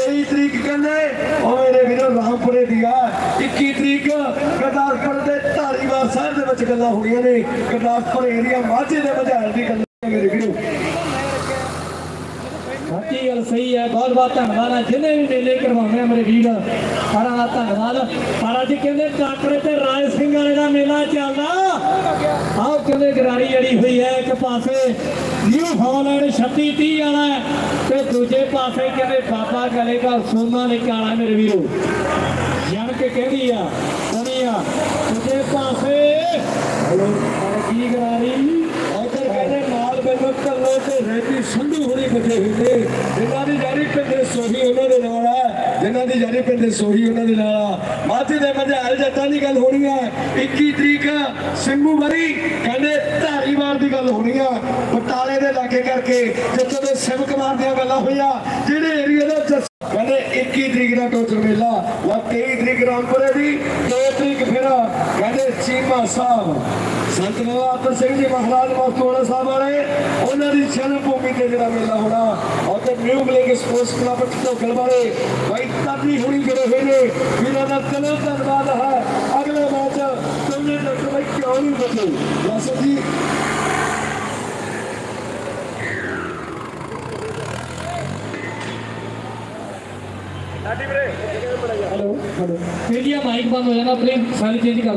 23 ਤਰੀਕ ਕਹਿੰਦੇ। ਉਹ ਮੇਰੇ ਵੀਰੋ ਰਾਮਪੁਰੇ ਦੀ ਆ। 21 ਤਰੀਕ ਕਰਤਾਰਪੁਰ ਦੇ ਧਾਰੀਵਾਲ ਸਾਹਿਬ ਦੇ ਵਿੱਚ ਗੱਲਾਂ ਹੋਈਆਂ ਨੇ। ਗੁਰਦਾਸਪੁਰ ਏਰੀਆ ਮਾਝੇ ਦੇ ਮਝਾਲ ਦੀ ਗੱਲਾਂ ਮੇਰੇ ਵੀਰੋ। ਬਾਕੀ ਗੱਲ ਸਹੀ ਹੈ। ਬਹੁਤ ਬਹੁਤ ਧੰਨਵਾਦ। ਹੈ ਜਿਨੇ ਵੀ ਮੇਲੇ ਕਰਵਾਉਂਦੇ ਆ ਮੇਰੇ ਵੀਰ। ਸਾਰਾ ਦਾ ਧੰਨਵਾਦ। ਪਰ ਅੱਜ ਕਹਿੰਦੇ ਟਾਕਰੇ ਤੇ ਰਾਜ ਸਿੰਘ ਵਾਲੇ ਦਾ ਮੇਲਾ ਚੱਲਦਾ। ਆਹ ਕਹਿੰਦੇ ਗਰਾਰੀ ਜੜੀ ਹੋਈ ਹੈ, ਇੱਕ ਪਾਸੇ ਨਿਊ ਹਾਲੈਂਡ 36 30 ਵਾਲਾ ਤੇ ਦੂਜੇ ਪਾਸੇ ਕਹਿੰਦੇ ਬਾਬਾ ਗਲੇ ਦਾ ਸੋਨਾ ਲੈ ਕੇ ਆਣਾ ਮੇਰੇ ਵੀਰੋ। ਜਾਣ ਕੇ ਕਹਿੰਦੀ ਆ? ਸੁਣੀਆ ਦੂਜੇ ਪਾਸੇ। ਹਲੋ ਕੀ ਗਰਾਰੀ? ਉਧਰ ਕਹਿੰਦੇ ਮਾਲ ਸੰਧੂ ਹੋਣੀ ਬਚੇ ਹੁੰਦੇ ਜਿਨ੍ਹਾਂ ਦੀ ਜਾਰੀ ਪਿੰਡੇ ਸੋਹੀ ਉਹਨਾਂ ਦੇ ਨਾਲ ਆ ਜਿਨ੍ਹਾਂ ਦੀ ਜਾਰੀ ਪਿੰਡੇ ਸੋਹੀ ਉਹਨਾਂ ਦੇ ਨਾਲ ਆ ਮਾਝੇ ਦੇ ਮਝਾਲ ਜੱਟਾਂ ਦੀ ਗੱਲ ਹੋਣੀ ਆ 21 ਤਰੀਕ ਸਿੰਘੂ ਮਰੀ ਕਹਿੰਦੇ ਧਾਰੀਵਾਲ ਦੀ ਗੱਲ ਹੋਣੀ ਆ ਬਟਾਲੇ ਦੇ ਲਾਗੇ ਕਰਕੇ ਜਿੱਥੇ ਦੇ ਸਿਵ ਕੁਮਾਰ ਦੀਆਂ ਗੱਲਾਂ ਹੋਈਆਂ ਜਿਹੜੇ ਏਰੀਆ ਦਾ ਕਹਿੰਦੇ 21 ਤਰੀਕ ਦਾ ਟੋਚਰ ਮੇਲਾ ਵਾ 23 ਤਰੀਕ ਰਾਮਪੁਰੇ ਦੀ 2 ਤਰੀਕ ਫਿਰ ਕਹਿੰਦੇ ਚੀਮਾ ਸਾਹਿਬ ਸੰਤ ਬਾਬਾ ਆਤਰ ਸਿੰਘ ਜੀ ਮਹਾਰਾਜ ਮਸਤੂੜਾ ਸਾਹਿਬ ਵਾਲੇ ਉਹਨਾਂ ਦੀ ਜਨਮ ਭੂਮੀ ਤੇ ਜਿਹੜਾ ਮੇਲਾ ਹੋਣਾ ਉੱਥੇ new black sports club Dhokal ਵਾਲੇ ਬਾਈ ਤਾਦੀ ਹੁਣੀ ਜੁੜੇ ਹੋਏ ਨੇ ਵੀਰਾਂ ਦਾ ਦਿਲੋਂ ਧੰਨਵਾਦ ਹੈ। ਅਗਲੇ ਮੈਚ ਤੁਮਨੇ ਡਾਕਟਰ ਬਾਈ ਕਿਉਂ ਨਹੀਂ ਬਚੇ ਬਸ ਜੀ। ਹੈਲੋ ਹੈਲੋ ਇੰਡੀਆ ਮਾਈਕ ਬੰਦ ਹੋ ਜਾਣਾ ਪਲੀਜ਼ ਸਾਰੀ ਚੇਂਜ ਕਰ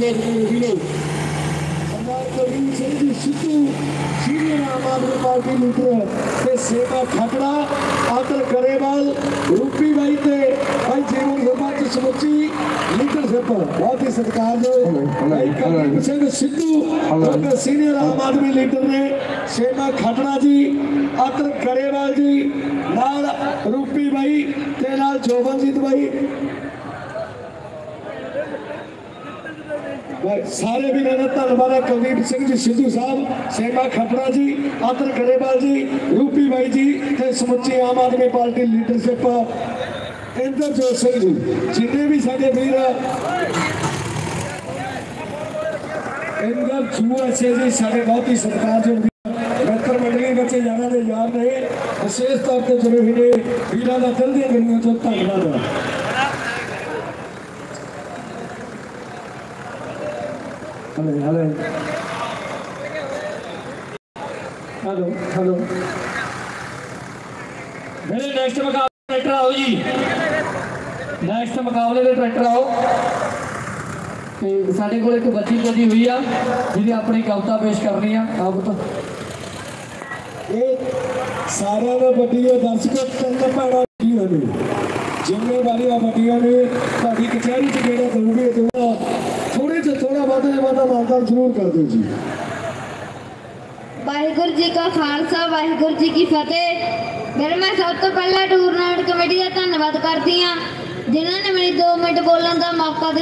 ਸਤਿਕਾਰ ਦੇ ਵੀਰੋ ਸਰਦਾਰ ਕੁਲਦੀਪ ਸਿੰਘ ਜੀ ਸਿੱਧੂ ਸੀਨੀਅਰ ਆਮ ਆਦਮੀ ਲੀਡਰ ਤੇ ਸੇਵਾ ਖਟੜਾ ਆਦਰ ਗਰੇਵਾਲ ਰੂਪੀ ਬਾਈ ਤੇ ਭਾਈ ਜੀਵਨ ਗੁਰਬਾਚ ਸਮੁੱਚੀ ਲੀਡਰਸ਼ਿਪ ਬਹੁਤ ਹੀ ਸਤਿਕਾਰਯੋਗ ਸਿੰਘ ਸਿੱਧੂ ਜੋ ਸੀਨੀਅਰ ਆਮ ਆਦਮੀ ਲੀਡਰ ਨੇ ਸੇਵਾ ਖਟੜਾ ਜੀ ਆਦਰ ਕਰੇਵਾਲ ਜੀ ਨਾਲ ਰੂਪੀ ਬਾਈ ਤੇ ਨਾਲ ਜੋਬਨਜੀਤ ਬਾਈ ਸਾਰੇ ਵੀਰਾਂ ਦਾ ਧੰਨਵਾਦ ਹੈ, ਕੁਲਦੀਪ ਸਿੰਘ ਜੀ, ਸਿੱਧੂ ਸਾਹਿਬ ਸੇਮਾ ਖਟੜਾ ਜੀ, ਆਦਰ ਗਰੇਵਾਲ ਜੀ, ਰੂਪੀ ਬਾਈ ਜੀ ਤੇ ਸਮੁੱਚੀ ਆਮ ਆਦਮੀ ਪਾਰਟੀ ਲੀਡਰਸ਼ਿਪ ਇੰਦਰਜੋਤ ਸਿੰਘ ਜੀ। ਜਿੰਨੇ ਵੀ ਸਾਡੇ ਵੀਰ ਇੰਦਰ ਜੂਆ ਸੇ ਜੀ, ਸਾਡੇ ਬਹੁਤ ਹੀ ਸਤਿਕਾਰਯੋਗ ਵੀਰ ਮਿੱਤਰ ਮੰਡਲੀ ਵਿੱਚ ਜਾਣਾ ਦੇ ਯਾਰ ਨੇ ਵਿਸ਼ੇਸ਼ ਤੌਰ ਤੇ ਜੁੜੇ ਹੋਏ ਨੇ, ਵੀਰਾਂ ਦਾ ਦਿਲ ਦੀਆਂ ਗੱਲਾਂ ਤੋਂ ਧੰਨਵਾਦ హలో హలో हेलो हेलो मेरे नेक्स्ट मुकाबले ट्रैक्टर आओ जी ਨੈਕਸਟ ਮੁਕਾਬਲੇ ਦੇ ਟਰੈਕਟਰ ਆਓ। ਤੇ ਸਾਡੇ ਕੋਲ ਇੱਕ ਬੱਚੀ ਜਦੀ ਹੋਈ ਆ ਜਿਹਨੇ ਆਪਣੀ ਕਵਿਤਾ ਪੇਸ਼ ਕਰਨੀ ਆ। ਆਪ ਤੋਂ ਇਹ ਸਾਰਿਆਂ ਦਾ ਵੱਡੀ ਦਰਸ਼ਕੋ ਚੰਦ ਭੈਣਾਂ ਕੀ ਹੋਣੀ ਜ਼ਿੰਮੇਵਾਰੀ ਆ ਵੱਡੀਆਂ ਨੇ, ਤੁਹਾਡੀ ਕਚਹਿਰੀ 'ਚ ਜਿਹੜਾ ਦੋਗੇ ਜਿਹੜਾ ਜਿਹਾ ਥੋੜਾ ਵਾਧਾ ਜ਼ਰੂਰ ਕਰ ਦਿਓ ਜੀ। ਵਾਹਿਗੁਰੂ ਜੀ ਕਾ ਖਾਲਸਾ, ਵਾਹਿਗੁਰੂ ਜੀ ਕੀ ਫਤਿਹ। ਫਿਰ ਮੈਂ ਸਭ ਤੋਂ ਪਹਿਲਾਂ ਟੂਰਨਾਮੈਂਟ ਕਮੇਟੀ ਦਾ ਧੰਨਵਾਦ ਕਰਦੀ ਹਾਂ। ਜਿਨ੍ਹਾਂ ਨੇ ਮੈਨੂੰ 2 ਮਿੰਟ ਬੋਲਣ ਦਾ ਮੌਕਾ ਦਿੱਤਾ।